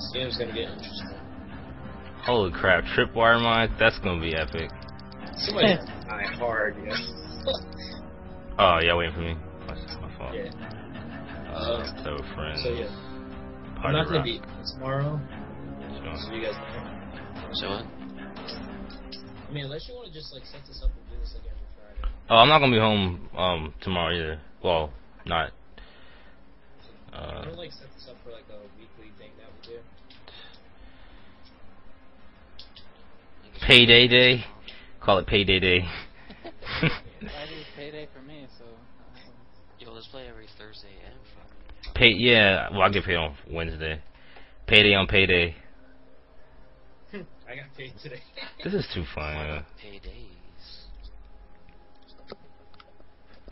This game's gonna get interesting. Holy crap, tripwire mine? That's gonna be epic. Somebody die hard, yeah. Oh, yeah, waiting for me. That's my fault. yeah. Uh, so friends. So yeah, I'm not gonna rock. be tomorrow. Sure. So you guys know. So what? I mean, unless you want to just like set this up and do this like every Friday. Oh, I'm not gonna be home um tomorrow either. Well, not. Uh, don't like set this up for like a weekly thing that we do. payday day. Call it payday day. Friday's payday for me, so. uh, Yo, let's play every Thursday and Friday. Pay yeah. Well, I get paid on Wednesday. Payday on payday. I got paid today. This is too fun. Yeah. Paydays.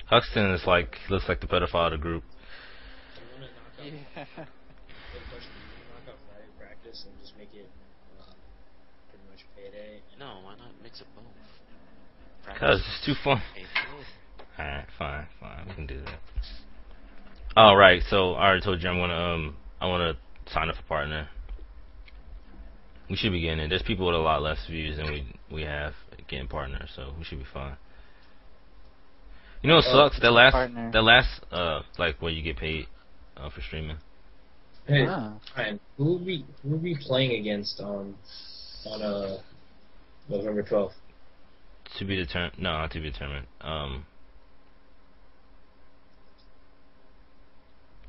Hoxton is like looks like the pedophile of the group. I'm gonna knock out. Yeah. Good question. Knock out Friday practice and just make it uh, pretty much payday. And No, why not mix it both? Cause it's too fun. Alright, fine, fine, we can do that. Alright, so I already told you I'm gonna um I wanna sign up for partner. We should be getting it. There's people with a lot less views than we we have getting partner, so we should be fine. You know what sucks? That last partner? that last uh like where you get paid uh, for streaming. Hey. Ryan, who will we who will we playing against on on uh November twelfth? To be determined no, not to be determined. Um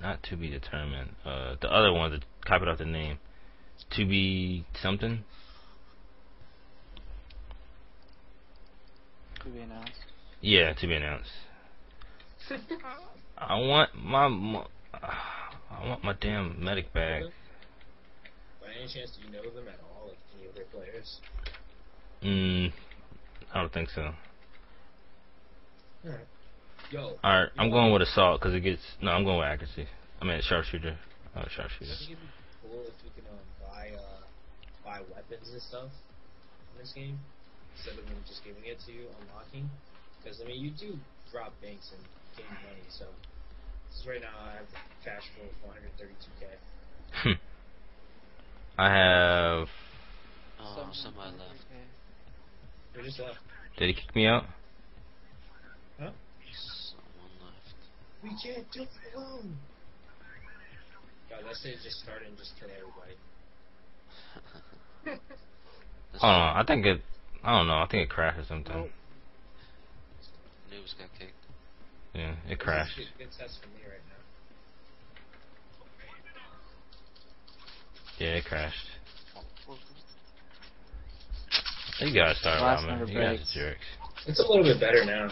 not to be determined. Uh the other one, the copy out the name. To be something? To be announced. Yeah, to be announced. I want my, my I want my damn medic bag. By any chance, do you know them at all? Like any of their players? Mm, I don't think so. Alright. Yo, Alright, I'm going with assault because it gets. No, I'm going with accuracy. I mean sharpshooter. Oh, sharpshooter. It'd be cool if we can um, buy uh, buy weapons and stuff in this game instead of them just giving it to you, unlocking. Because I mean, you do drop banks and gain money. So this is right now I have cash for 132k. Hmm. I have. Oh, Someone- somebody left. okay. They just left. Did he kick me out? Huh? Someone left. We can't do it alone. God, let's say just start and just kill everybody. That's I. I think it. I don't know. I think it crashed or something. Nope. Noobs got kicked. Yeah, it crashed. Good, good test for me right. Yeah, it crashed. You guys start Last ramen. number You guys breaks. are jerks. It's a little bit better now.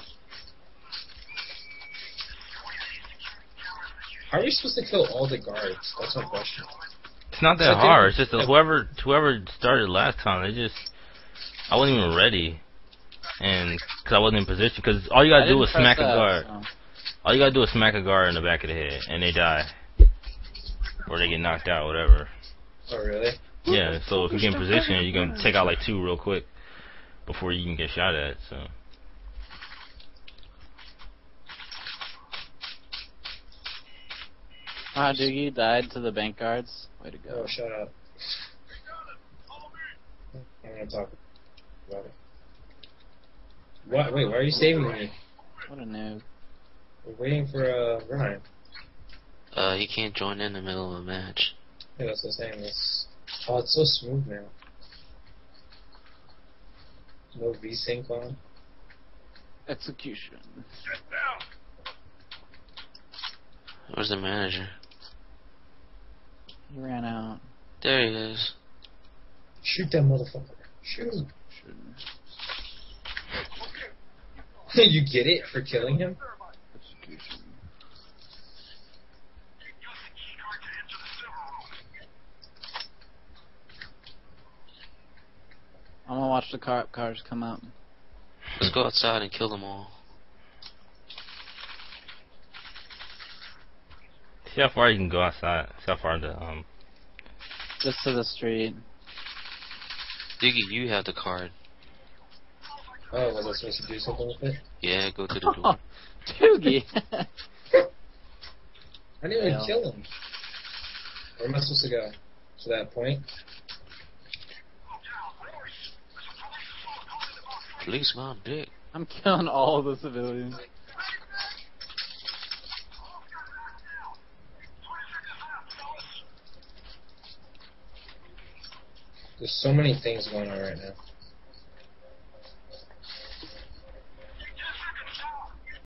How are we supposed to kill all the guards? That's my question. It's not that I hard. It's just that whoever whoever started last time, they just I wasn't even ready, and because I wasn't in position. Because all you gotta do is press smack a guard. so. All you gotta do is smack a guard in the back of the head, and they die, or they get knocked out, whatever. Oh, really? Yeah. So if you get in position, you can take out like two real quick before you can get shot at. So Ah, Doogie died to the bank guards. Way to go. Oh, go. shut up. I'm gonna talk about it. What? Wait, why are you saving me? What a noob. We're waiting for uh, Ryan. Uh, he can't join in the middle of a match. Yeah, that's what I'm saying. It's, oh, it's so smooth now. No VSync on. Execution. Where's the manager? He ran out. There he is. Shoot that motherfucker. Shoot. Should- you get it for killing him? I'm gonna watch the car cars come out. Let's go outside and kill them all. see how far you can go outside. See how far the um. Just to the street. Diggy, you have the card. Oh, was I supposed to do something with it? Yeah, go to the door. Toogie! I didn't even kill him. Where am I supposed to go? To that point? Police my dick. I'm killing all the civilians. There's so many things going on right now.